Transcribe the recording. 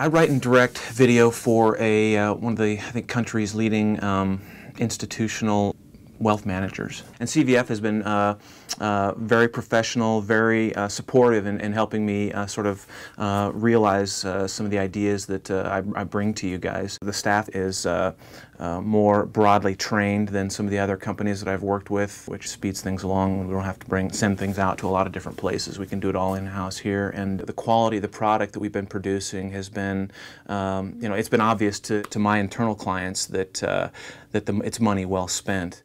I write and direct video for a uh, one of the I think country's leading um, institutional wealth managers. And CVF has been uh, uh, very professional, very uh, supportive in, in, helping me uh, sort of uh, realize uh, some of the ideas that I, I, bring to you guys. The staff is more broadly trained than some of the other companies that I've worked with, which speeds things along. We don't have to bring send things out to a lot of different places. We can do it all in-house here. And the quality of the product that we've been producing has been, um, you know, it's been obvious to, to my internal clients that, that the, it's money well spent.